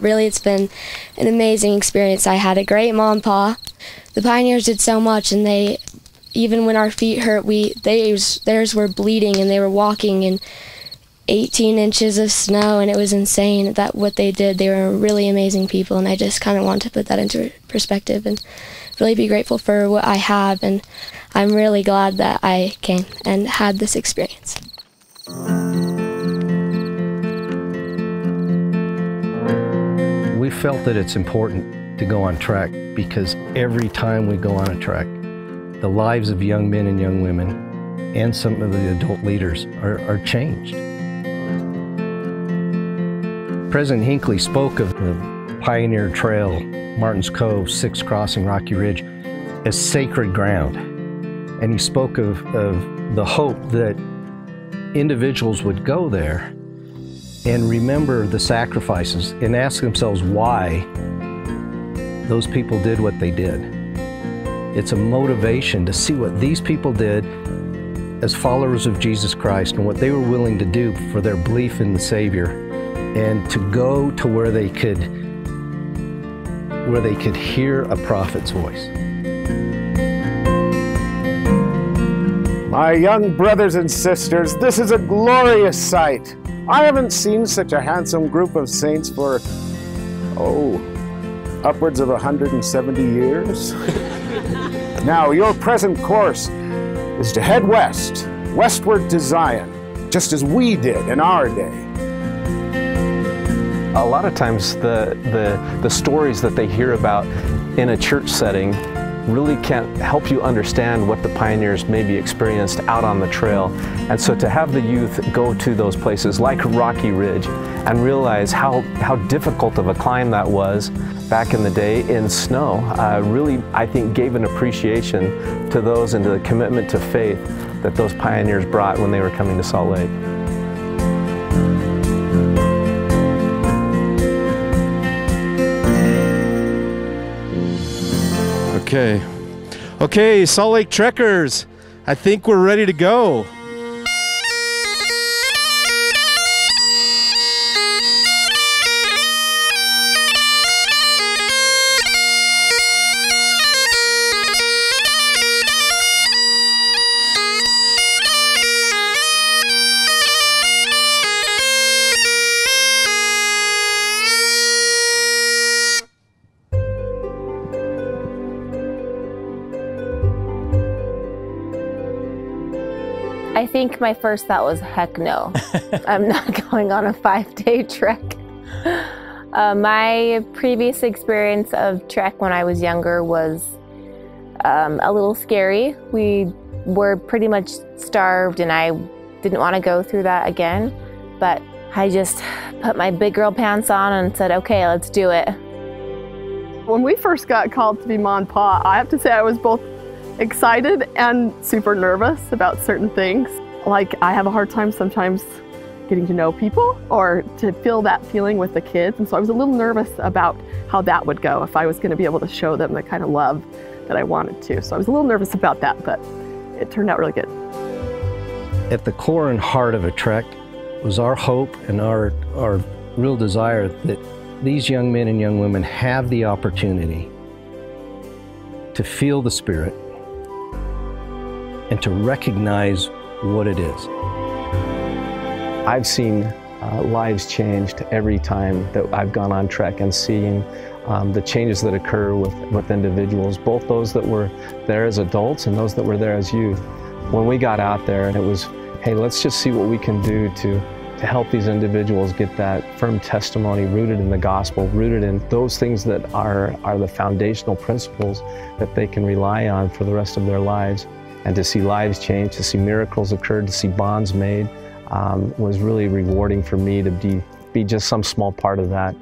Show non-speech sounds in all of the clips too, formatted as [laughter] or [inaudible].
really, it's been an amazing experience. I had a great mom and pa. The pioneers did so much, and they, even when our feet hurt, we they theirs were bleeding, and they were walking in 18 inches of snow, and it was insane that what they did. They were really amazing people, and I just kind of want to put that into perspective and really be grateful for what I have, and I'm really glad that I came and had this experience. We felt that it's important to go on track because every time we go on a track, the lives of young men and young women and some of the adult leaders are, are changed. President Hinckley spoke of the Pioneer Trail, Martin's Cove, Sixth Crossing, Rocky Ridge as sacred ground. And he spoke of, of the hope that individuals would go there and remember the sacrifices and ask themselves why those people did what they did. It's a motivation to see what these people did as followers of Jesus Christ and what they were willing to do for their belief in the Savior and to go to where they could where they could hear a prophet's voice. My young brothers and sisters, this is a glorious sight. I haven't seen such a handsome group of saints for, oh, upwards of 170 years. [laughs] now, your present course is to head west, westward to Zion, just as we did in our day. A lot of times the, the, the stories that they hear about in a church setting really can't help you understand what the pioneers maybe experienced out on the trail. And so to have the youth go to those places like Rocky Ridge and realize how, how difficult of a climb that was back in the day in snow uh, really, I think, gave an appreciation to those and to the commitment to faith that those pioneers brought when they were coming to Salt Lake. Okay. Okay, Salt Lake Trekkers, I think we're ready to go. Think my first thought was, heck no. [laughs] I'm not [laughs] going on a five day trek. Uh, my previous experience of trek when I was younger was um, a little scary. We were pretty much starved, and I didn't want to go through that again. But I just put my big girl pants on and said, okay, let's do it. When we first got called to be Mon Pa, I have to say I was both excited and super nervous about certain things. Like I have a hard time sometimes getting to know people or to feel that feeling with the kids. And so I was a little nervous about how that would go if I was going to be able to show them the kind of love that I wanted to. So I was a little nervous about that, but it turned out really good. At the core and heart of a trek was our hope and our, our real desire that these young men and young women have the opportunity to feel the Spirit and to recognize what it is. I've seen uh, lives changed every time that I've gone on trek and seen um, the changes that occur with, with individuals, both those that were there as adults and those that were there as youth. When we got out there, it was, hey, let's just see what we can do to, to help these individuals get that firm testimony rooted in the gospel, rooted in those things that are, are the foundational principles that they can rely on for the rest of their lives and to see lives change, to see miracles occur, to see bonds made um, was really rewarding for me to be, be just some small part of that.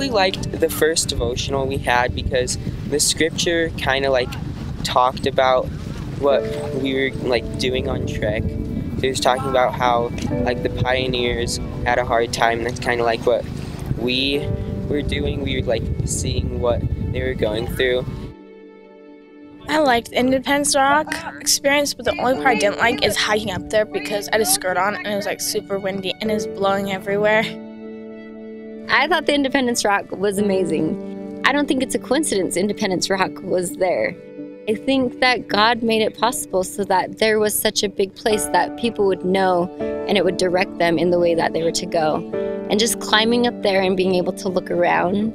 Really liked the first devotional we had because the scripture kind of like talked about what we were like doing on Trek. It was talking about how like the pioneers had a hard time. That's kind of like what we were doing. We were like seeing what they were going through. I liked Independence Rock experience, but the only part I didn't like is hiking up there because I had a skirt on and it was like super windy and it was blowing everywhere. I thought the Independence Rock was amazing. I don't think it's a coincidence Independence Rock was there. I think that God made it possible so that there was such a big place that people would know and it would direct them in the way that they were to go. And just climbing up there and being able to look around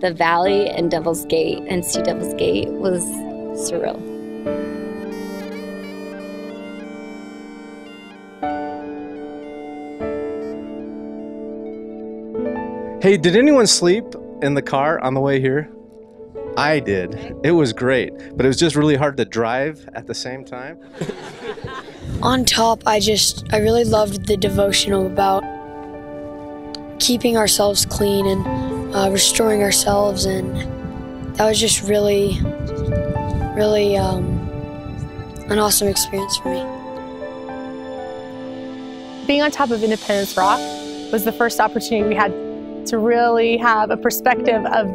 the valley and Devil's Gate and see Devil's Gate was surreal. Hey, did anyone sleep in the car on the way here? I did. It was great, but it was just really hard to drive at the same time. [laughs] On top, I just, I really loved the devotional about keeping ourselves clean and uh, restoring ourselves, and that was just really, really um, an awesome experience for me. Being on top of Independence Rock was the first opportunity we had to really have a perspective of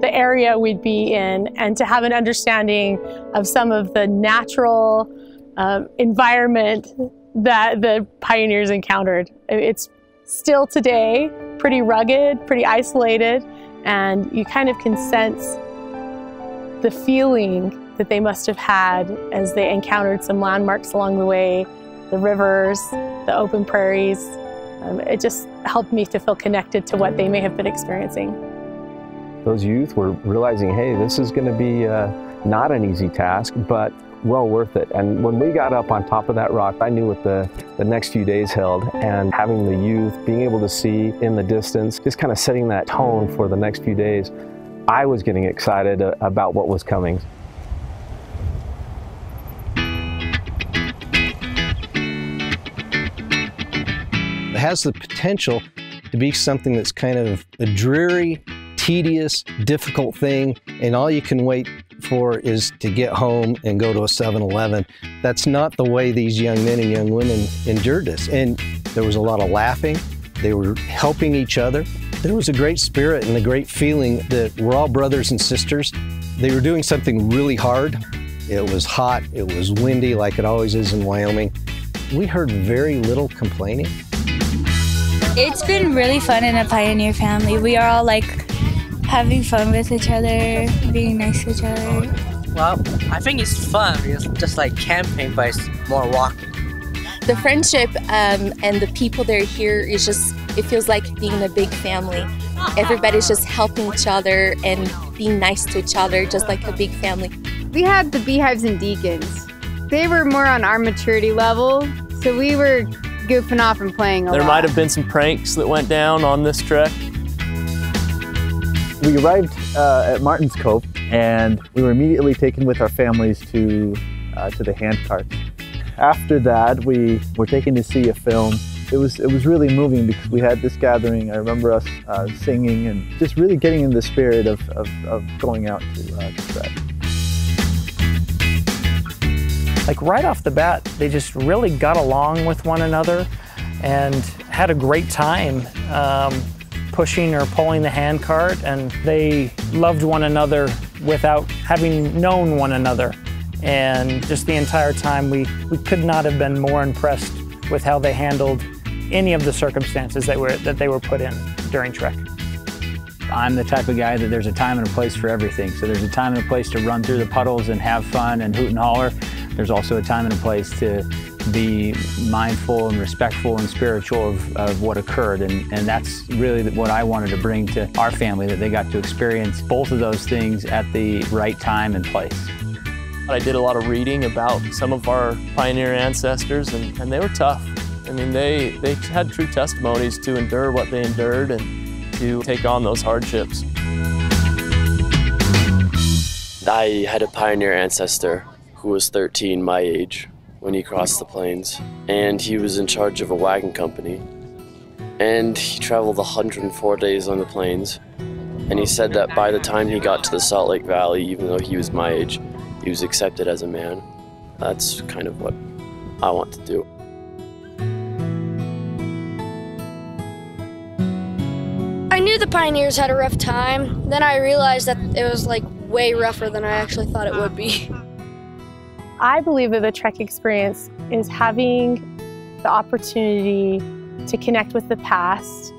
the area we'd be in and to have an understanding of some of the natural um, environment that the pioneers encountered. It's still today pretty rugged, pretty isolated, and you kind of can sense the feeling that they must have had as they encountered some landmarks along the way, the rivers, the open prairies. Um, it just helped me to feel connected to what they may have been experiencing. Those youth were realizing, hey, this is going to be uh, not an easy task, but well worth it. And when we got up on top of that rock, I knew what the, the next few days held. And having the youth, being able to see in the distance, just kind of setting that tone for the next few days, I was getting excited uh, about what was coming. Has the potential to be something that's kind of a dreary, tedious, difficult thing, and all you can wait for is to get home and go to a 7 Eleven. That's not the way these young men and young women endured this. And there was a lot of laughing, they were helping each other. There was a great spirit and a great feeling that we're all brothers and sisters. They were doing something really hard. It was hot, it was windy, like it always is in Wyoming. We heard very little complaining. It's been really fun in a pioneer family. We are all like having fun with each other, being nice to each other. Well, I think it's fun. It's just like camping, but it's more walking. The friendship um, and the people that are here is just, it feels like being a big family. Everybody's just helping each other and being nice to each other, just like a big family. We had the beehives and deacons. They were more on our maturity level, so we were goofing off and playing a There lot. might have been some pranks that went down on this trek. We arrived uh, at Martin's Cove and we were immediately taken with our families to, uh, to the hand carts. After that, we were taken to see a film. It was, it was really moving because we had this gathering. I remember us uh, singing and just really getting in the spirit of, of, of going out to, uh, to Like right off the bat, they just really got along with one another and had a great time um, pushing or pulling the handcart, and they loved one another without having known one another. And just the entire time, we, we could not have been more impressed with how they handled any of the circumstances that, were, that they were put in during Trek. I'm the type of guy that there's a time and a place for everything. So there's a time and a place to run through the puddles and have fun and hoot and holler. There's also a time and a place to be mindful and respectful and spiritual of, of what occurred. And, and that's really what I wanted to bring to our family, that they got to experience both of those things at the right time and place. I did a lot of reading about some of our pioneer ancestors, and, and they were tough. I mean, they, they had true testimonies to endure what they endured and to take on those hardships. I had a pioneer ancestor who was 13, my age, when he crossed the plains, and he was in charge of a wagon company. And he traveled 104 days on the plains. And he said that by the time he got to the Salt Lake Valley, even though he was my age, he was accepted as a man. That's kind of what I want to do. I knew the pioneers had a rough time. Then I realized that it was like way rougher than I actually thought it would be. [laughs] I believe that the Trek experience is having the opportunity to connect with the past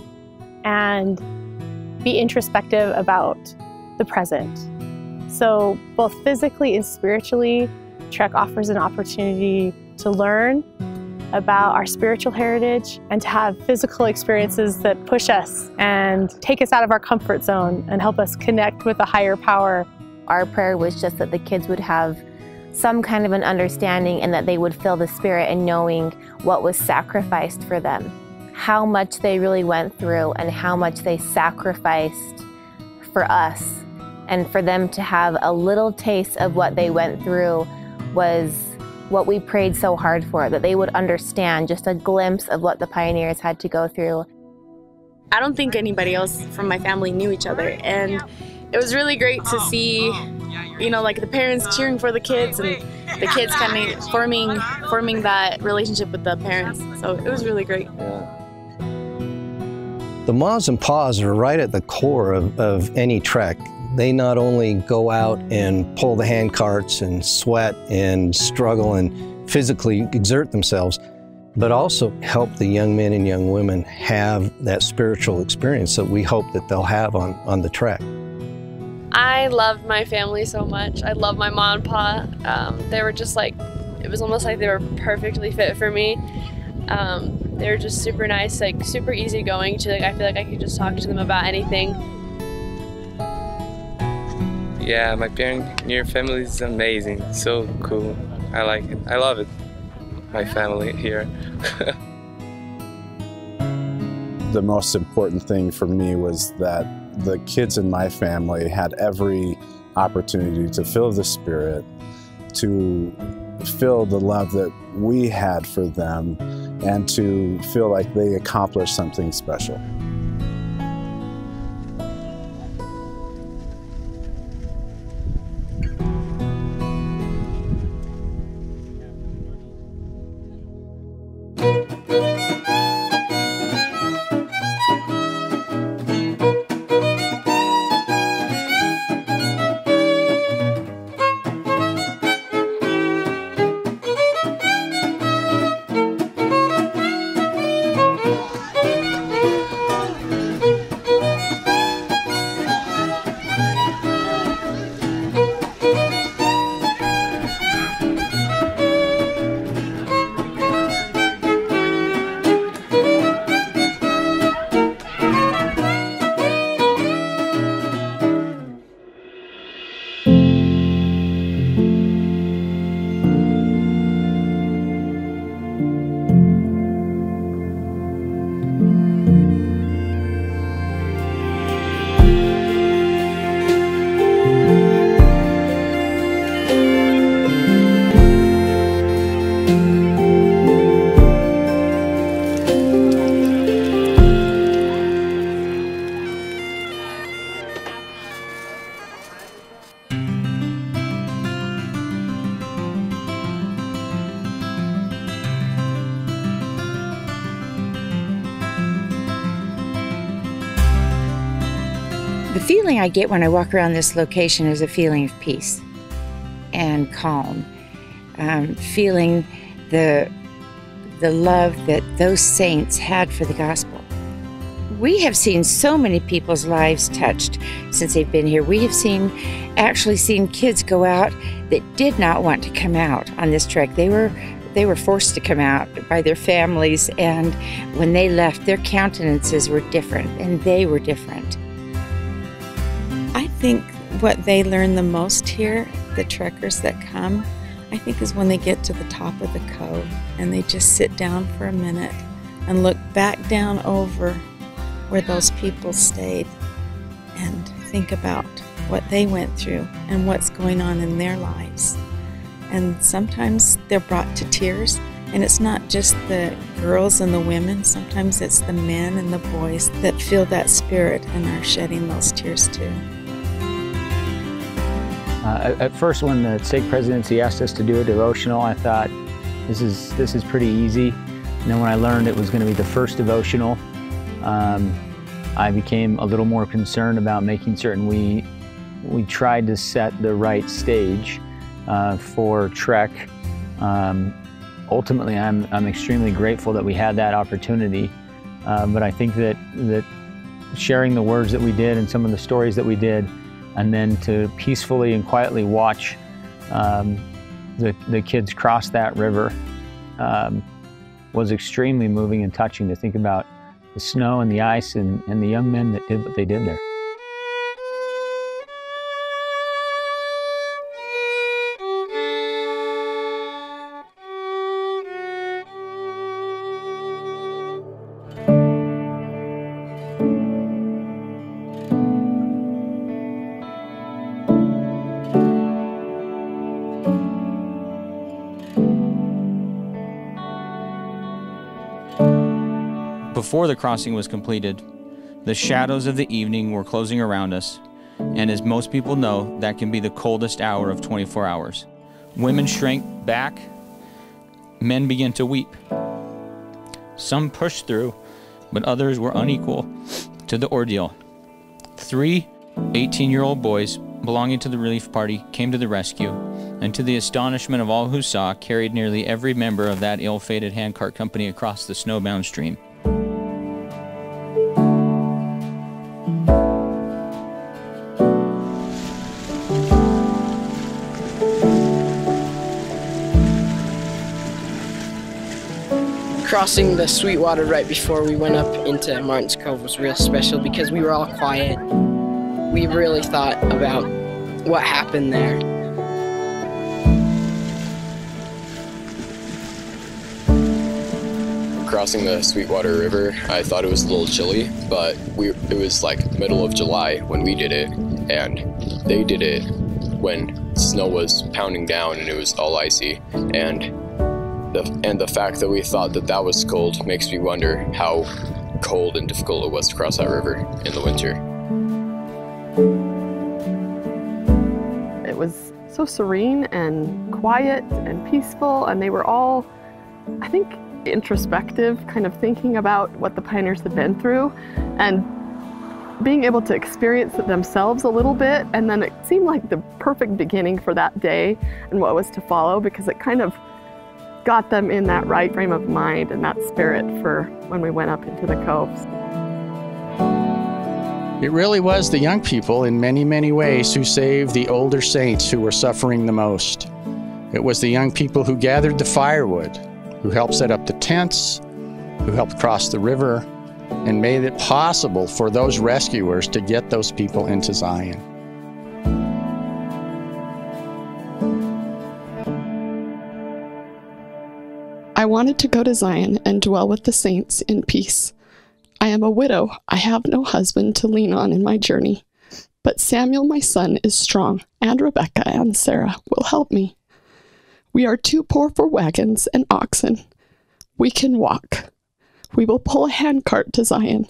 and be introspective about the present. So, both physically and spiritually, Trek offers an opportunity to learn about our spiritual heritage and to have physical experiences that push us and take us out of our comfort zone and help us connect with a higher power. Our prayer was just that the kids would have some kind of an understanding and that they would feel the spirit and knowing what was sacrificed for them, how much they really went through and how much they sacrificed for us. And for them to have a little taste of what they went through was what we prayed so hard for, that they would understand just a glimpse of what the pioneers had to go through. I don't think anybody else from my family knew each other, and it was really great to see, you know, like the parents cheering for the kids and the kids kind of forming forming that relationship with the parents. So it was really great. The moms and Pa's are right at the core of, of any trek. They not only go out and pull the hand carts and sweat and struggle and physically exert themselves, but also help the young men and young women have that spiritual experience that we hope that they'll have on, on the trek. I loved my family so much. I love my mom and pa. Um, they were just like, it was almost like they were perfectly fit for me. Um, they were just super nice, like super easygoing. To like, I feel like I could just talk to them about anything. Yeah, my pioneer family is amazing. So cool. I like it. I love it. My family here. [laughs] the most important thing for me was that the kids in my family had every opportunity to feel the spirit, to feel the love that we had for them, and to feel like they accomplished something special. I get when I walk around this location is a feeling of peace and calm, um, feeling the the love that those saints had for the gospel. We have seen so many people's lives touched since they've been here. We have seen actually seen kids go out that did not want to come out on this trek. They were they were forced to come out by their families and when they left their countenances were different and they were different. I think what they learn the most here, the trekkers that come, I think is when they get to the top of the cove and they just sit down for a minute and look back down over where those people stayed and think about what they went through and what's going on in their lives. And sometimes they're brought to tears, And it's not just the girls and the women, sometimes it's the men and the boys that feel that spirit and are shedding those tears too. Uh, at first, when the stake presidency asked us to do a devotional, I thought, this is, this is pretty easy. And then when I learned it was going to be the first devotional, um, I became a little more concerned about making certain we, we tried to set the right stage uh, for Trek. Um, ultimately, I'm, I'm extremely grateful that we had that opportunity. Uh, but I think that, that sharing the words that we did and some of the stories that we did and then to peacefully and quietly watch um, the, the kids cross that river um, was extremely moving and touching to think about the snow and the ice and, and the young men that did what they did there. Before the crossing was completed, the shadows of the evening were closing around us, and as most people know, that can be the coldest hour of 24 hours. Women shrank back, men began to weep. Some pushed through, but others were unequal to the ordeal. Three 18 year old boys belonging to the relief party came to the rescue, and to the astonishment of all who saw, carried nearly every member of that ill fated handcart company across the snowbound stream. Crossing the Sweetwater right before we went up into Martin's Cove was real special because we were all quiet. We really thought about what happened there. Crossing the Sweetwater River, I thought it was a little chilly, but we it was like middle of July when we did it, and they did it when snow was pounding down and it was all icy, and the and the fact that we thought that that was cold makes me wonder how cold and difficult it was to cross that river in the winter. It was so serene and quiet and peaceful, and they were all, I think, introspective, kind of thinking about what the pioneers had been through and being able to experience it themselves a little bit. And then it seemed like the perfect beginning for that day and what was to follow because it kind of got them in that right frame of mind and that spirit for when we went up into the coves. It really was the young people in many, many ways who saved the older saints who were suffering the most. It was the young people who gathered the firewood, who helped set up the tents, who helped cross the river, and made it possible for those rescuers to get those people into Zion. I wanted to go to Zion and dwell with the saints in peace. I am a widow. I have no husband to lean on in my journey. But Samuel, my son, is strong, and Rebecca and Sarah will help me. We are too poor for wagons and oxen. We can walk. We will pull a handcart to Zion.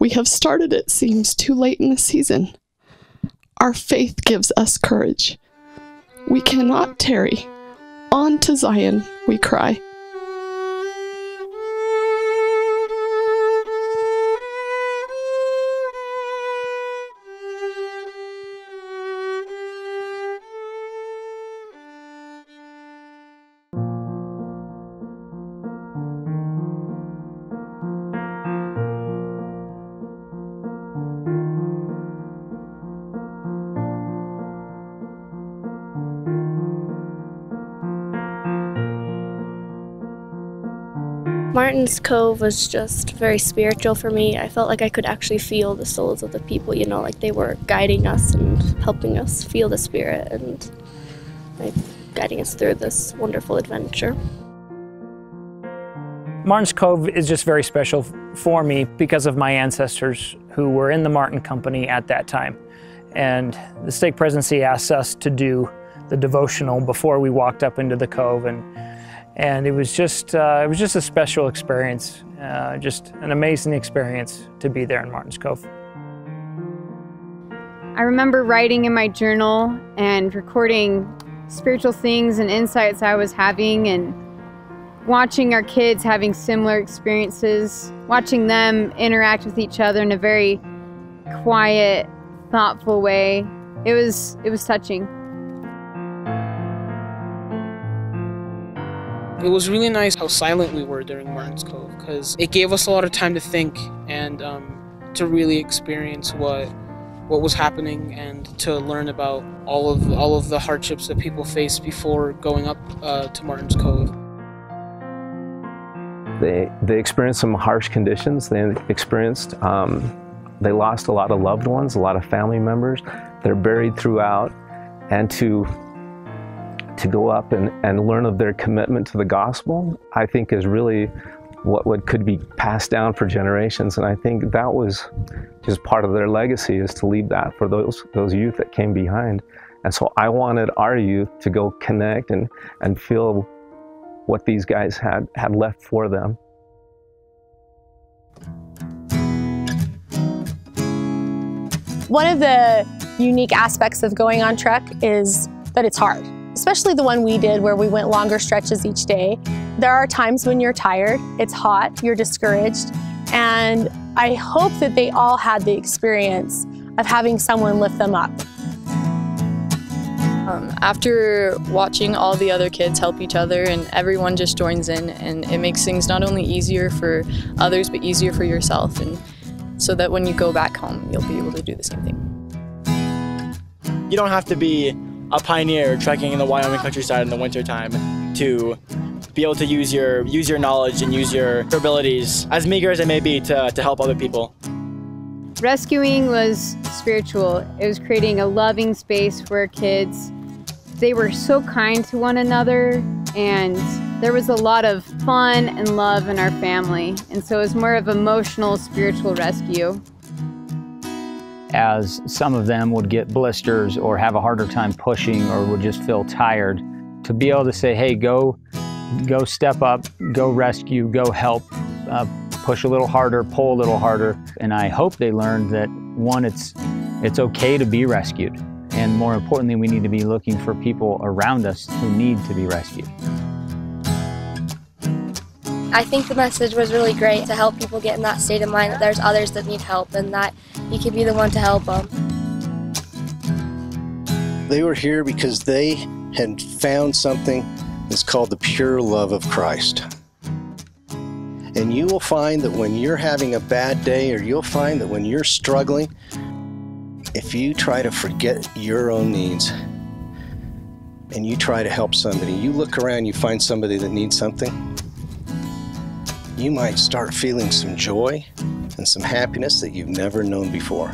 We have started, it seems, too late in the season. Our faith gives us courage. We cannot tarry. On to Zion, we cry. Martin's Cove was just very spiritual for me. I felt like I could actually feel the souls of the people, you know, like they were guiding us and helping us feel the spirit and like guiding us through this wonderful adventure. Martin's Cove is just very special for me because of my ancestors who were in the Martin Company at that time. And the stake presidency asked us to do the devotional before we walked up into the cove. And And it was just, uh, it was just a special experience, uh, just an amazing experience to be there in Martins Cove. I remember writing in my journal and recording spiritual things and insights I was having and watching our kids having similar experiences, watching them interact with each other in a very quiet, thoughtful way. It was it was touching. It was really nice how silent we were during Martins Cove because it gave us a lot of time to think and um, to really experience what what was happening and to learn about all of all of the hardships that people face before going up uh, to Martins Cove. They they experienced some harsh conditions. They experienced um, they lost a lot of loved ones, a lot of family members. They're buried throughout, and to to go up and, and learn of their commitment to the gospel, I think is really what, what could be passed down for generations. And I think that was just part of their legacy is to leave that for those, those youth that came behind. And so I wanted our youth to go connect and, and feel what these guys had, had left for them. One of the unique aspects of going on trek is that it's hard especially the one we did where we went longer stretches each day. There are times when you're tired, it's hot, you're discouraged, and I hope that they all had the experience of having someone lift them up. Um, after watching all the other kids help each other and everyone just joins in and it makes things not only easier for others but easier for yourself and so that when you go back home you'll be able to do the same thing. You don't have to be a pioneer trekking in the Wyoming countryside in the wintertime to be able to use your use your knowledge and use your abilities, as meager as it may be, to, to help other people. Rescuing was spiritual. It was creating a loving space for kids. They were so kind to one another, and there was a lot of fun and love in our family. And so it was more of emotional, spiritual rescue as some of them would get blisters or have a harder time pushing or would just feel tired, to be able to say, hey, go, go step up, go rescue, go help, uh, push a little harder, pull a little harder. And I hope they learned that one, it's, it's okay to be rescued. And more importantly, we need to be looking for people around us who need to be rescued. I think the message was really great to help people get in that state of mind that there's others that need help and that you could be the one to help them. They were here because they had found something that's called the pure love of Christ. And you will find that when you're having a bad day, or you'll find that when you're struggling, if you try to forget your own needs and you try to help somebody, you look around, you find somebody that needs something, you might start feeling some joy and some happiness that you've never known before.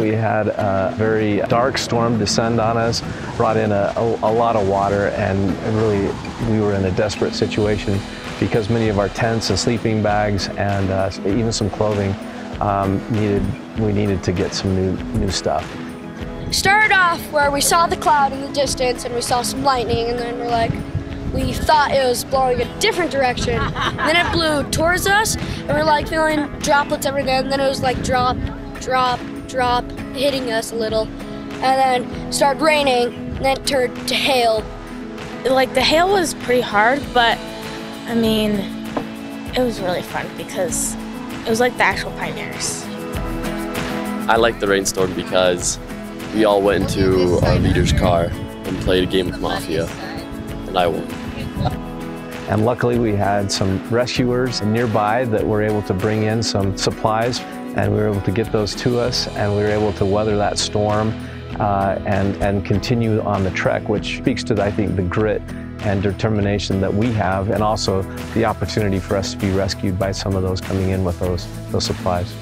We had a very dark storm descend on us, brought in a, a, a, lot of water, and really we were in a desperate situation because many of our tents and sleeping bags and uh, even some clothing um, needed, we needed to get some new, new stuff started off where we saw the cloud in the distance and we saw some lightning and then we're like we thought it was blowing a different direction. [laughs] Then it blew towards us and we're like feeling droplets every day and then it was like drop drop drop hitting us a little. And then started raining and then it turned to hail. Like the hail was pretty hard but i mean it was really fun because it was like the actual pioneers. I like the rainstorm because we all went into our leader's car and played a game of Mafia, and I won. And luckily we had some rescuers nearby that were able to bring in some supplies and we were able to get those to us and we were able to weather that storm uh, and, and continue on the trek, which speaks to, I think, the grit and determination that we have and also the opportunity for us to be rescued by some of those coming in with those, those supplies.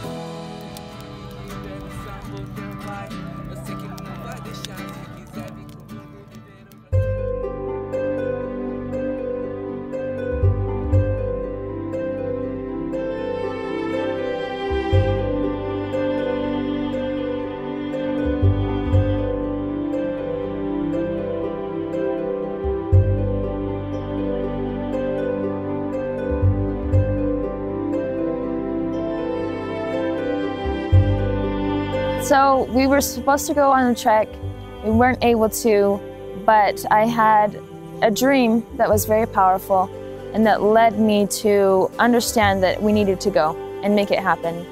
Were supposed to go on a trek. We weren't able to, but I had a dream that was very powerful and that led me to understand that we needed to go and make it happen.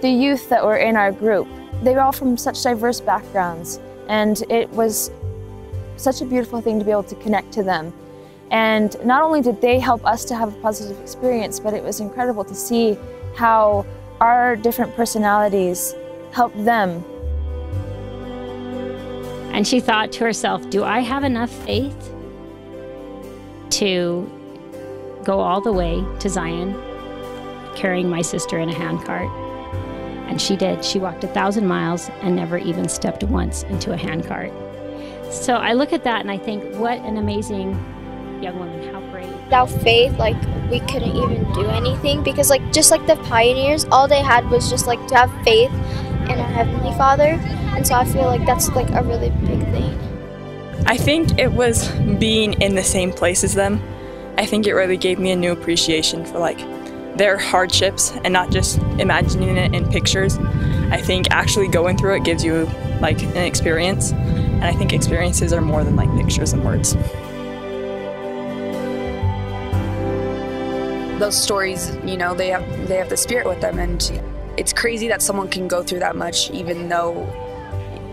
The youth that were in our group, they were all from such diverse backgrounds, and it was such a beautiful thing to be able to connect to them. And not only did they help us to have a positive experience, but it was incredible to see how our different personalities helped them. And she thought to herself, Do I have enough faith to go all the way to Zion carrying my sister in a handcart? And she did. She walked a thousand miles and never even stepped once into a handcart. So I look at that and I think, what an amazing young woman, how brave. Without faith, like we couldn't even do anything because like just like the pioneers, all they had was just like to have faith in our Heavenly Father. And so I feel like that's like a really big thing. I think it was being in the same place as them. I think it really gave me a new appreciation for like their hardships and not just imagining it in pictures. I think actually going through it gives you like an experience. And I think experiences are more than like pictures and words. those stories, you know, they have they have the spirit with them, and it's crazy that someone can go through that much, even though,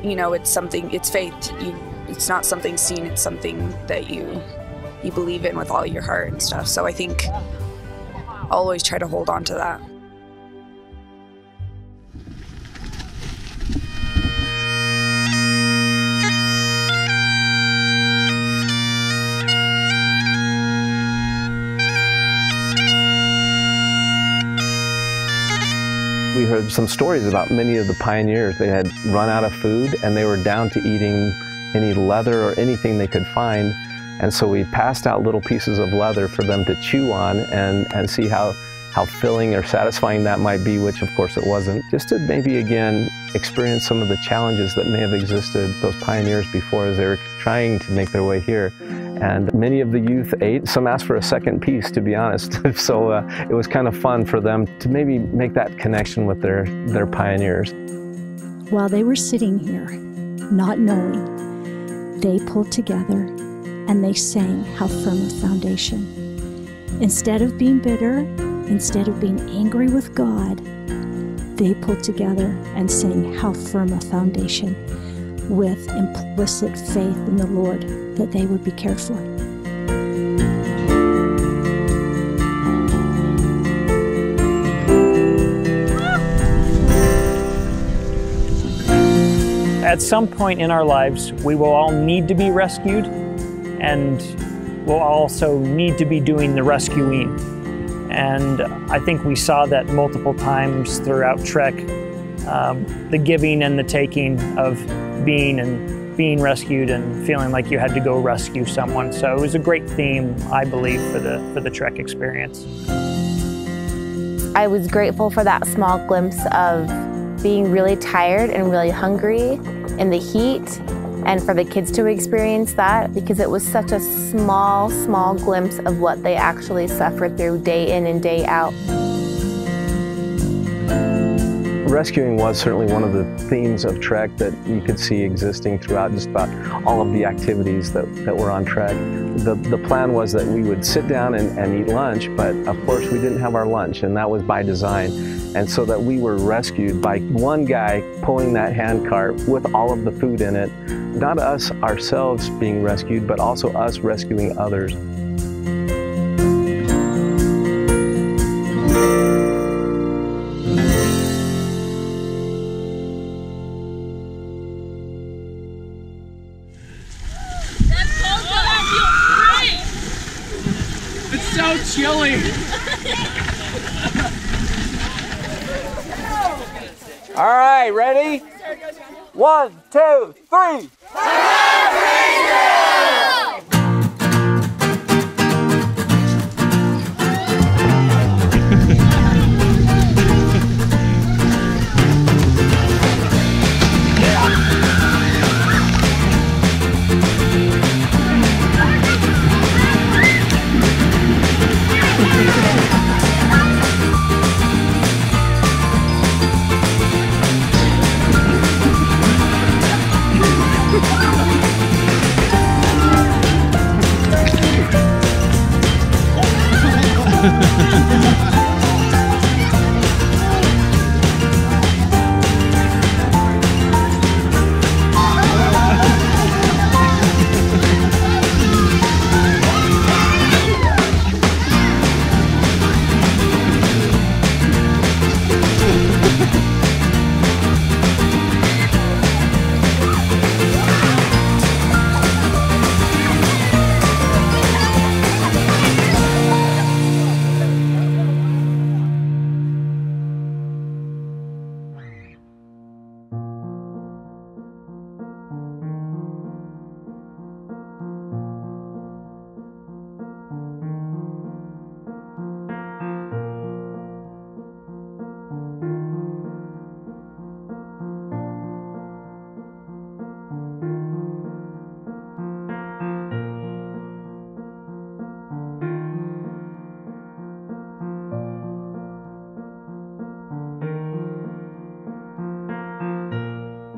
you know, it's something. It's faith. You, it's not something seen. It's something that you you believe in with all your heart and stuff. So I think I'll always try to hold on to that. We heard some stories about many of the pioneers. They had run out of food and they were down to eating any leather or anything they could find. And so we passed out little pieces of leather for them to chew on and, and see how, how filling or satisfying that might be, which of course it wasn't. Just to maybe again experience some of the challenges that may have existed those pioneers before as they were trying to make their way here. And many of the youth ate. Some asked for a second piece, to be honest. [laughs] so uh, it was kind of fun for them to maybe make that connection with their, their pioneers. While they were sitting here, not knowing, they pulled together and they sang How Firm a Foundation. Instead of being bitter, instead of being angry with God, they pulled together and sang How Firm a Foundation with implicit faith in the Lord that they would be cared for. At some point in our lives, we will all need to be rescued, and we'll also need to be doing the rescuing. And I think we saw that multiple times throughout Trek um, the giving and the taking of being and being rescued and feeling like you had to go rescue someone. So it was a great theme, I believe, for the for the Trek experience. I was grateful for that small glimpse of being really tired and really hungry in the heat and for the kids to experience that because it was such a small, small glimpse of what they actually suffered through day in and day out. Rescuing was certainly one of the themes of Trek that you could see existing throughout just about all of the activities that, that were on Trek. The, the plan was that we would sit down and, and eat lunch, but of course we didn't have our lunch, and that was by design. And so that we were rescued by one guy pulling that handcart with all of the food in it, not us ourselves being rescued, but also us rescuing others. One, two, three.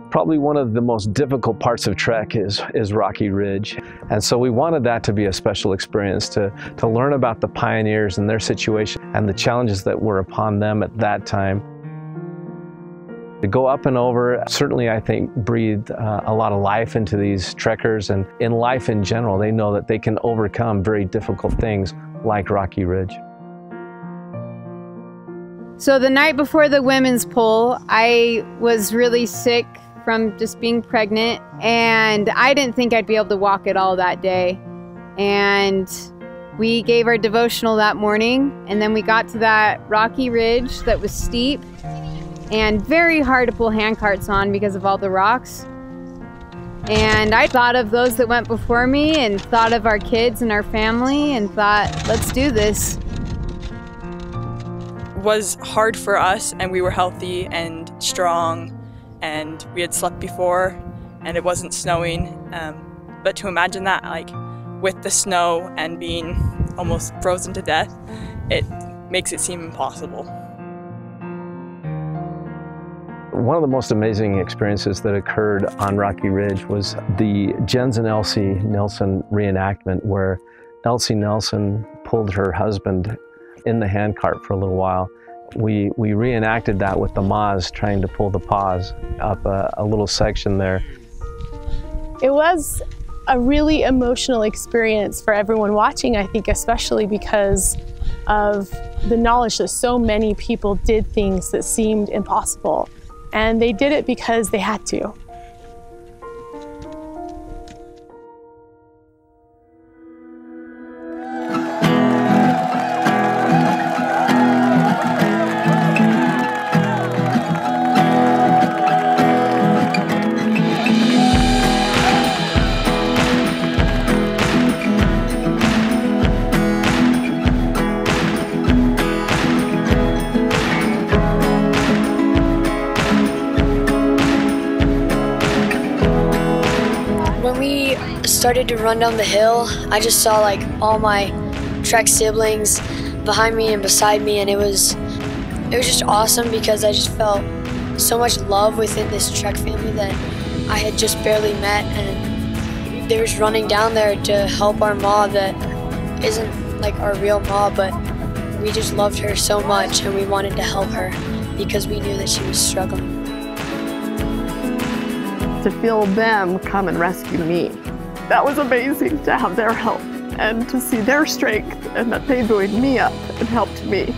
Probably one of the most difficult parts of Trek is, is Rocky Ridge. And so we wanted that to be a special experience to, to learn about the pioneers and their situation and the challenges that were upon them at that time. To go up and over, certainly I think breathed uh, a lot of life into these trekkers and in life in general, they know that they can overcome very difficult things like Rocky Ridge. So the night before the women's poll, I was really sick from just being pregnant and I didn't think I'd be able to walk at all that day. And we gave our devotional that morning and then we got to that rocky ridge that was steep and very hard to pull handcarts on because of all the rocks. And I thought of those that went before me and thought of our kids and our family and thought, let's do this. was hard for us and we were healthy and strong and we had slept before and it wasn't snowing. Um, but to imagine that like with the snow and being almost frozen to death, it makes it seem impossible. One of the most amazing experiences that occurred on Rocky Ridge was the Jens and Elsie Nielson reenactment where Elsie Nielson pulled her husband in the handcart for a little while. We, we reenacted that with the Moz trying to pull the paws up a, a little section there. It was a really emotional experience for everyone watching, I think, especially because of the knowledge that so many people did things that seemed impossible. And they did it because they had to. Run down the hill, I just saw like all my Trek siblings behind me and beside me, and it was it was just awesome because I just felt so much love within this Trek family that I had just barely met, and they was running down there to help our mom that isn't like our real mom, but we just loved her so much and we wanted to help her because we knew that she was struggling. to feel them come and rescue me. That was amazing to have their help and to see their strength and that they buoyed me up and helped me.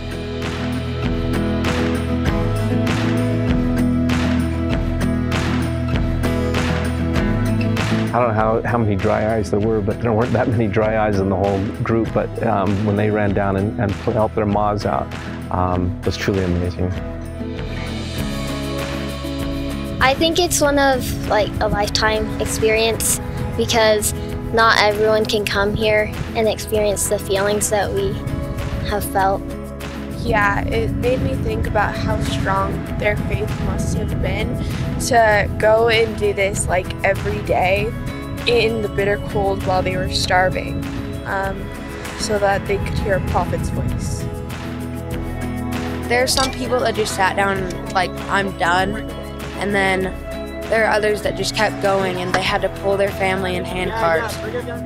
I don't know how, how many dry eyes there were, but there weren't that many dry eyes in the whole group. But um, when they ran down and, and helped their moths out, um, was truly amazing. I think it's one of like a lifetime experience because not everyone can come here and experience the feelings that we have felt. Yeah, it made me think about how strong their faith must have been to go and do this like every day in the bitter cold while they were starving um, so that they could hear a prophet's voice. There are some people that just sat down and like, I'm done. And then there are others that just kept going and they had to pull their family in hand carts.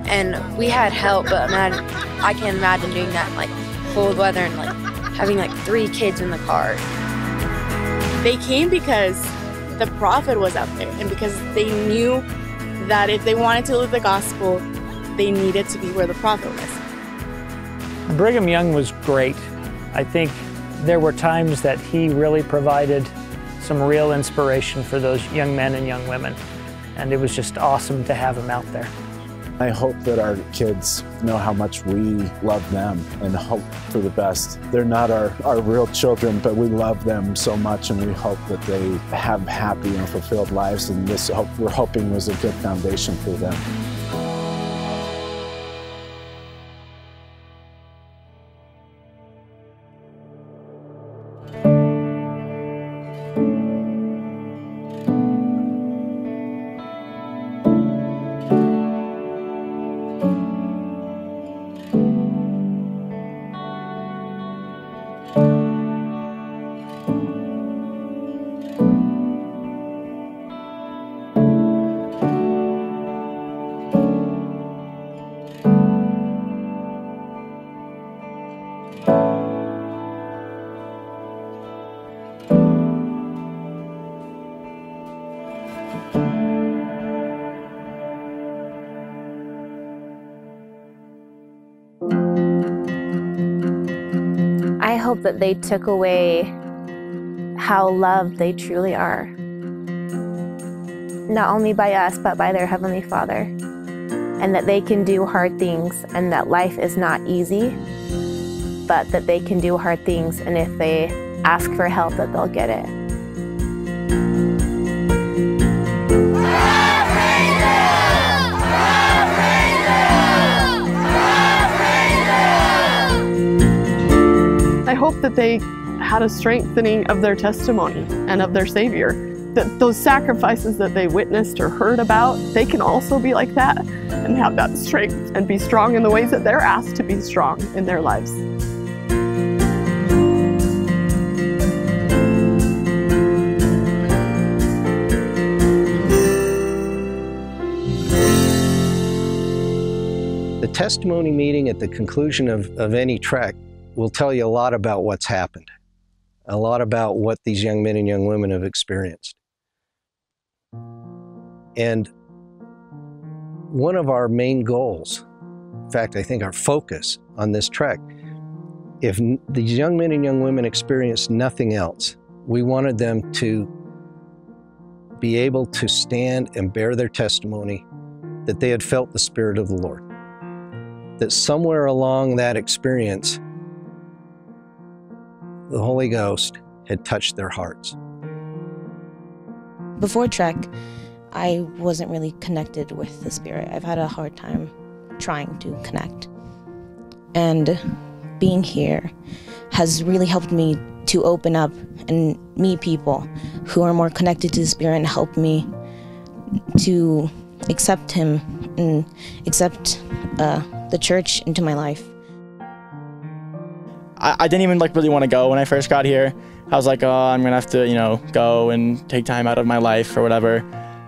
And we had help, but imagine, I can't imagine doing that in like cold weather and like having like three kids in the car. They came because the prophet was up there and because they knew that if they wanted to live the gospel, they needed to be where the prophet was. Brigham Young was great. I think there were times that he really provided some real inspiration for those young men and young women. And it was just awesome to have him out there. I hope that our kids know how much we love them and hope for the best. They're not our, our real children, but we love them so much and we hope that they have happy and fulfilled lives. And this hope, we're hoping was a good foundation for them. That they took away how loved they truly are. Not only by us, but by their Heavenly Father. And that they can do hard things and that life is not easy, but that they can do hard things and if they ask for help that they'll get it. Hope that they had a strengthening of their testimony and of their Savior. That those sacrifices that they witnessed or heard about, they can also be like that and have that strength and be strong in the ways that they're asked to be strong in their lives. The testimony meeting at the conclusion of, of any trek will tell you a lot about what's happened, a lot about what these young men and young women have experienced. And one of our main goals, in fact, I think our focus on this trek, if these young men and young women experienced nothing else, we wanted them to be able to stand and bear their testimony that they had felt the Spirit of the Lord. That somewhere along that experience, the Holy Ghost had touched their hearts. Before Trek, I wasn't really connected with the Spirit. I've had a hard time trying to connect. And being here has really helped me to open up and meet people who are more connected to the Spirit and help me to accept Him and accept uh, the church into my life. I, I didn't even like really want to go when I first got here. I was like, oh, I'm gonna have to, you know, go and take time out of my life or whatever.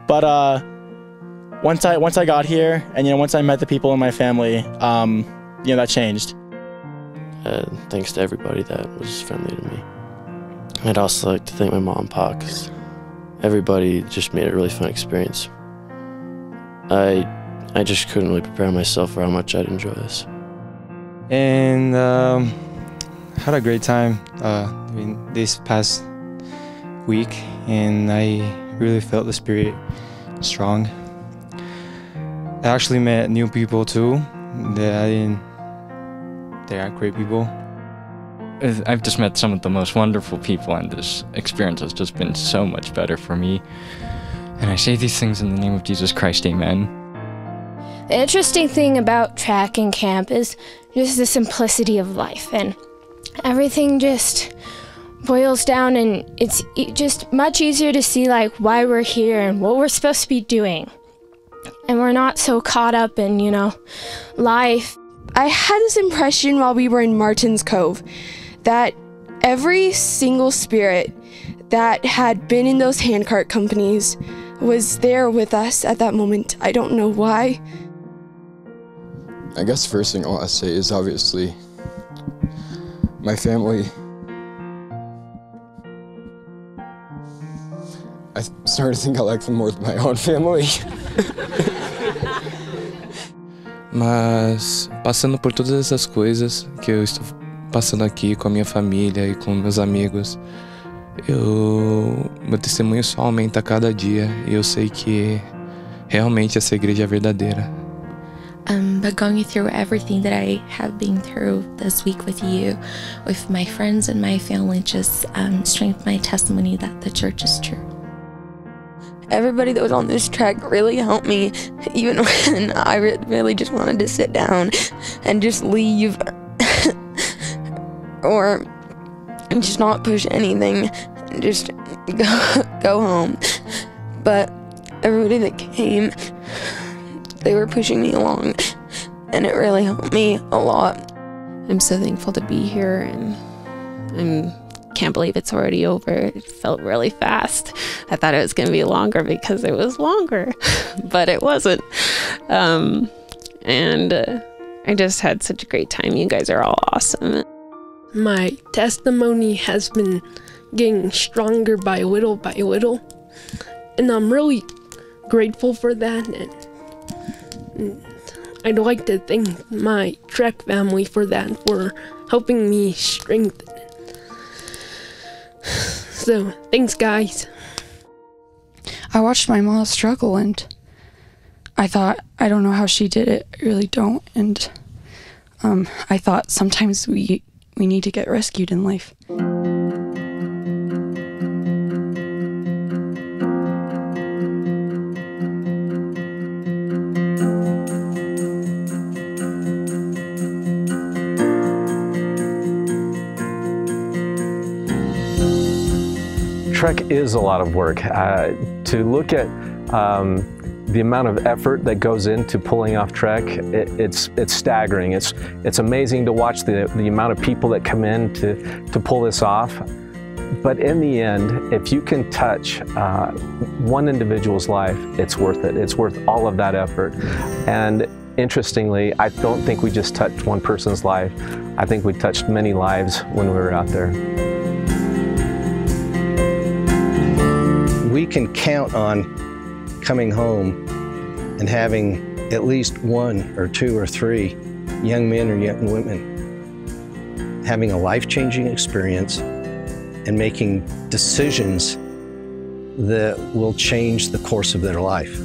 But uh, once I once I got here, and you know, once I met the people in my family, um, you know, that changed. Uh, thanks to everybody that was friendly to me. I'd also like to thank my mom and pop because everybody just made it a really fun experience. I I just couldn't really prepare myself for how much I'd enjoy this. and um, had a great time uh, I this past week, and I really felt the spirit strong. I actually met new people too. That I didn't. They are great people. I've just met some of the most wonderful people, and this experience has just been so much better for me. And I say these things in the name of Jesus Christ, amen. The interesting thing about track and camp is just the simplicity of life, and everything just boils down, and it's e- just much easier to see like why we're here and what we're supposed to be doing. And we're not so caught up in, you know, life. I had this impression while we were in Martin's Cove that every single spirit that had been in those handcart companies was there with us at that moment. I don't know why. I guess first thing I want to say is obviously my family. I started to think I like them more than my own family. Mas passando por todas essas coisas que eu estou passando aqui com a minha família e com meus amigos, eu meu testemunho só aumenta a cada dia e eu sei que realmente essa igreja é verdadeira. Um, but going through everything that I have been through this week with you, with my friends and my family, just um, strengthened my testimony that the church is true. Everybody that was on this track really helped me, even [laughs] when I re- really just wanted to sit down and just leave [laughs] or just not push anything and just [laughs] go, go home. But everybody that came, they were pushing me along, and it really helped me a lot. I'm so thankful to be here and I'm can't believe it's already over. It felt really fast. I thought it was going to be longer because it was longer, [laughs] but it wasn't. Um, and uh, I just had such a great time. You guys are all awesome. My testimony has been getting stronger by little by little, and I'm really grateful for that. And, and I'd like to thank my Trek family for that, for helping me strengthen [sighs] So thanks, guys. I watched my mom struggle and I thought, I don't know how she did it. I really don't. And um, I thought sometimes we, we need to get rescued in life. Trek is a lot of work. Uh, to look at um, the amount of effort that goes into pulling off Trek, it, it's it's staggering. It's it's amazing to watch the the amount of people that come in to to pull this off. But in the end, if you can touch uh, one individual's life, it's worth it. It's worth all of that effort. And interestingly, I don't think we just touched one person's life. I think we touched many lives when we were out there. Can count on coming home and having at least one or two or three young men or young women having a life-changing experience and making decisions that will change the course of their life.